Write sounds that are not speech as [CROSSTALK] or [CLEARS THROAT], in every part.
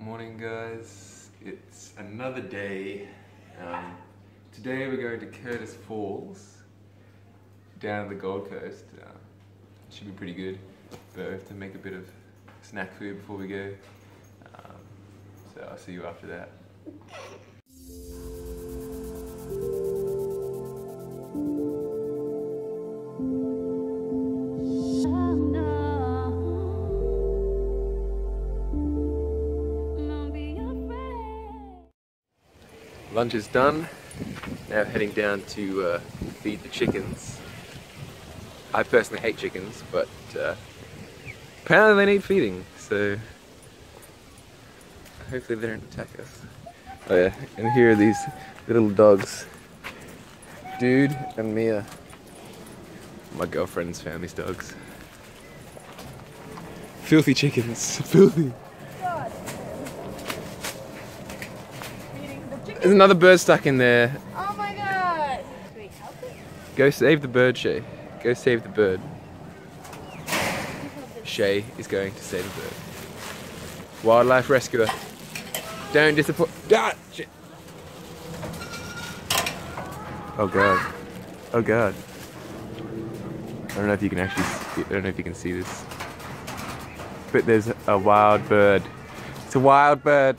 Morning, guys. It's another day. Um, today we're going to Curtis Falls, down the Gold Coast. Uh, should be pretty good, but we have to make a bit of snack food before we go. Um, so I'll see you after that. Lunch is done. Now heading down to uh, feed the chickens. I personally hate chickens, but uh, apparently they need feeding, so hopefully they don't attack us. Oh yeah, and here are these little dogs. Dude and Mia. My girlfriend's family's dogs. Filthy chickens, [LAUGHS] filthy. There's another bird stuck in there. Oh my god! Wait, help it? Go save the bird, Shay. Go save the bird. Shay is going to save the bird. Wildlife rescuer. Don't disappoint. Ah, shit. Oh god. Oh god. I don't know if you can actually. See, I don't know if you can see this. But there's a wild bird. It's a wild bird.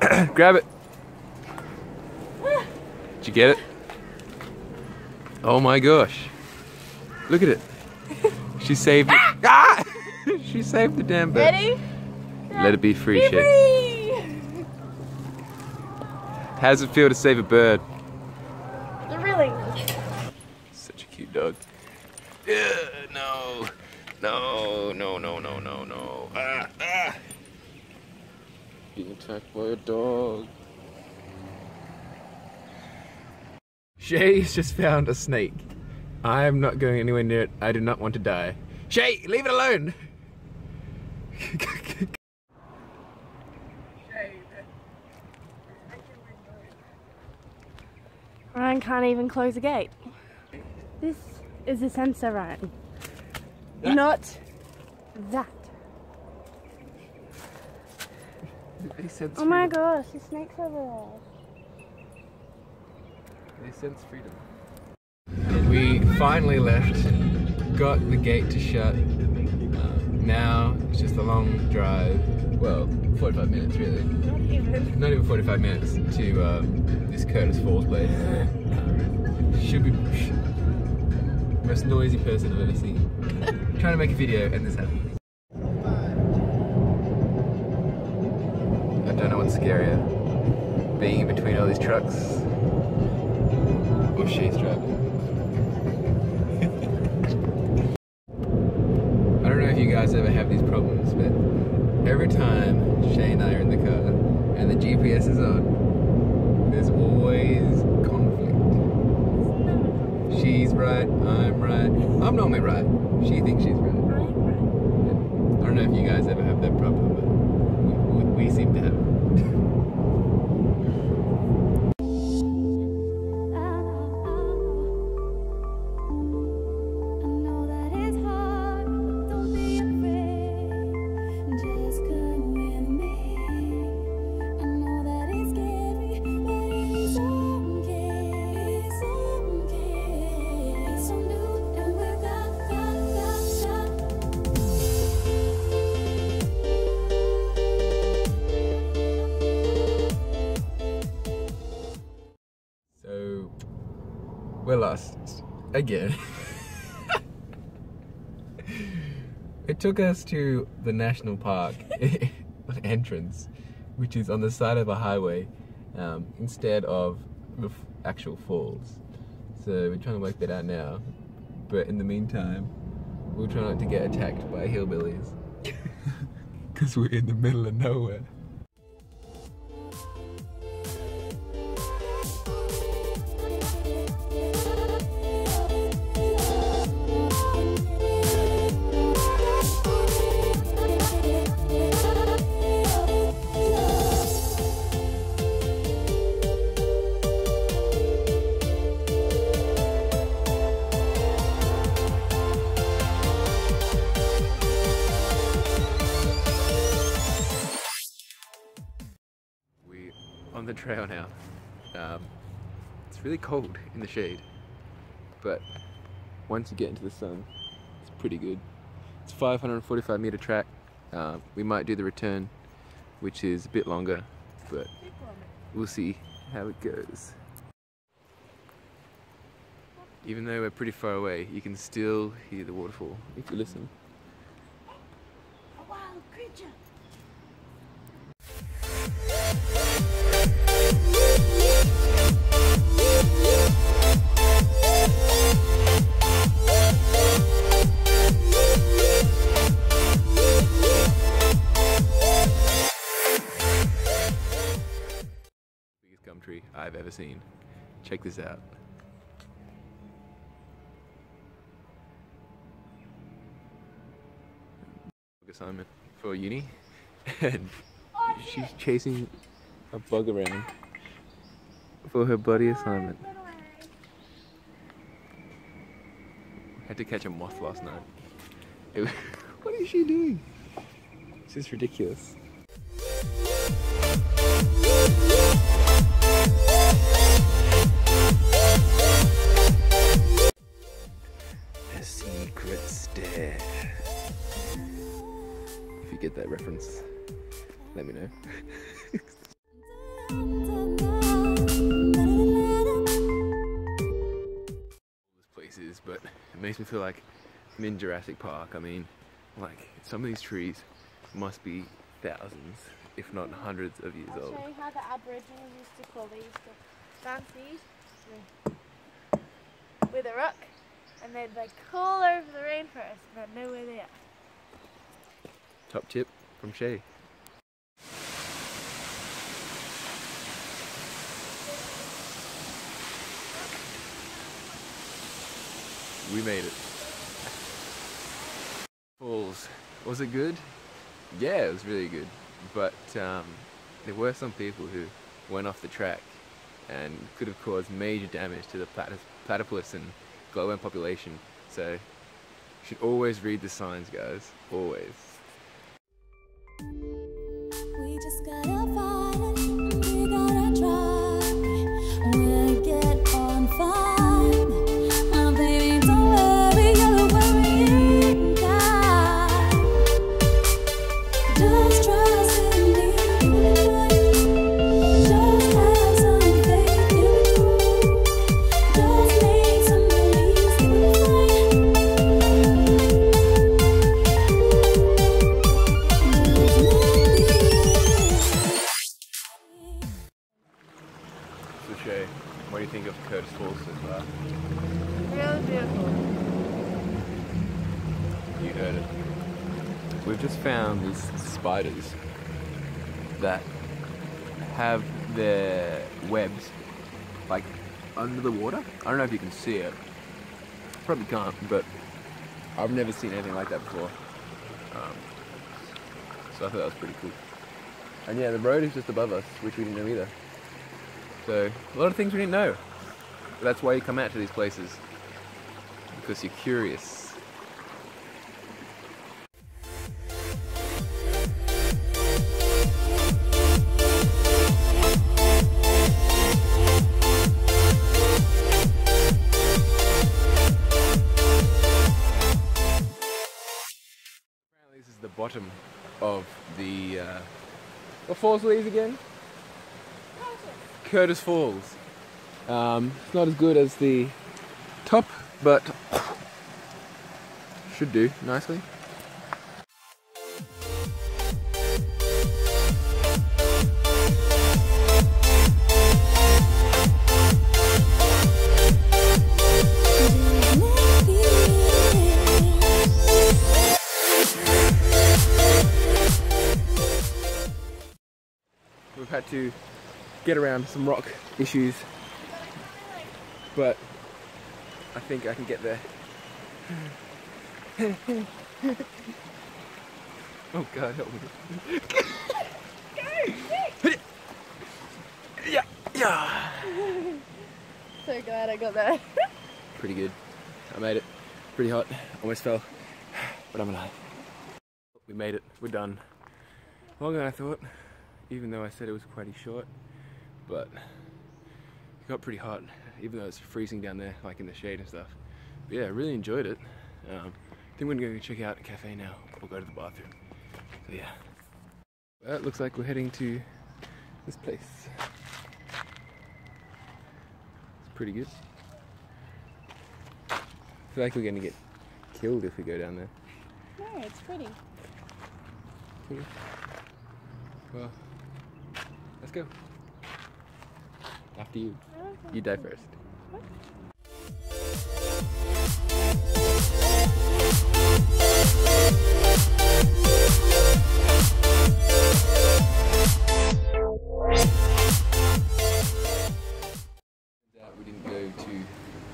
[CLEARS THROAT] Grab it. Did you get it? Oh my gosh. Look at it. She saved it. [LAUGHS] Ah! [LAUGHS] she saved the damn bird. Ready? Let it be free, Be free! How does it feel to save a bird? Thrilling. Such a cute dog. Yeah, no. No, no, no, no, no, no. Ah, ah. Being attacked by a dog. Shay's just found a snake. I am not going anywhere near it. I do not want to die. Shay, leave it alone! Ryan can't even close the gate. This is a sensor, Ryan. Not that. they sense Oh my gosh, the snake's over They sense freedom. We finally left, got the gate to shut. Um, now it's just a long drive. Well, 45 minutes really. Not even. Not even 45 minutes to um, this Curtis Falls place. Um, should be most noisy person I've ever seen. Trying to make a video and this happens. I don't know what's scarier. Being in between all these trucks Shay's [LAUGHS] driving. I don't know if you guys ever have these problems, but every time Shay and I are in the car and the GPS is on, there's always conflict. She's right, I'm right. I'm normally right. She thinks she's right. I don't know if you guys ever have that problem, but we, we, we seem to have it. [LAUGHS] we're lost again. it took us to the national park [LAUGHS] entrance, which is on the side of a highway, um, instead of the actual falls. So we're trying to work that out now. But in the meantime, we'll try not to get attacked by hillbillies. [LAUGHS] Because we're in the middle of nowhere. Trail now. Um, it's really cold in the shade, but once you get into the sun, it's pretty good. It's 545 meter track. Uh, we might do the return, which is a bit longer, but we'll see how it goes. Even though we're pretty far away, you can still hear the waterfall if you listen. A wild creature. Check this out. Assignment for uni, and [LAUGHS] she's chasing a bug around for her buddy assignment. Had to catch a moth last night. It [LAUGHS] what is she doing? This is ridiculous. This place is, but it makes me feel like I'm in Jurassic Park. I mean, like some of these trees must be thousands, if not hundreds of years I'll old. show you how the Aboriginals used to call these the fancies with a rock, and they'd like call over the rainforest, and I'd know where they are. Top tip from Shay. We made it. Falls. Was it good? Yeah, it was really good. But um, there were some people who went off the track and could have caused major damage to the platy- platypus and glowworm population. So should always read the signs, guys. Always. Really beautiful. You heard it. We've just found these spiders that have their webs like under the water. I don't know if you can see it. Probably can't, but I've never seen anything like that before. Um, so I thought that was pretty cool. And yeah, the road is just above us, which we didn't know either. So a lot of things we didn't know. That's why you come out to these places because you're curious. This is the bottom of the. Uh, what falls are these again? Curtis Falls. Um, it's not as good as the top, but should do nicely. We've had to get around some rock issues, but I think I can get there. oh God, help me! yeah, yeah. So glad I got that. Pretty good. I made it. Pretty hot. Almost fell, but I'm alive. We made it. We're done. Longer than I thought, even though I said it was quite short. but it got pretty hot, even though it's freezing down there, like in the shade and stuff. But yeah, I really enjoyed it. Um, I think we're gonna go check out a cafe now. We'll go to the bathroom. So yeah. Well, it looks like we're heading to this place. It's pretty good. I feel like we're gonna get killed if we go down there. No, it's pretty. Okay. Well, let's go. After you. You die first. Turns out we didn't go to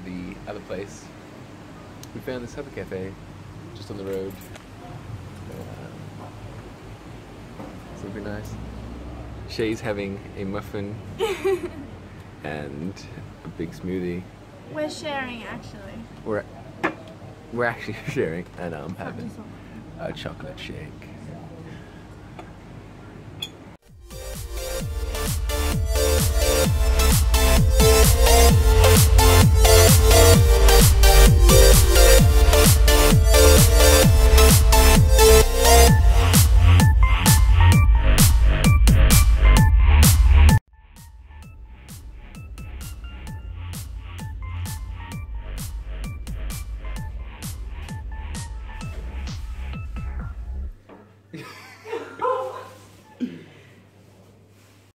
the other place. We found this other cafe just on the road. Um, Super nice. Shay's having a muffin [LAUGHS] and a big smoothie. We're sharing actually. We're we're actually [LAUGHS] sharing, and I'm having a chocolate shake.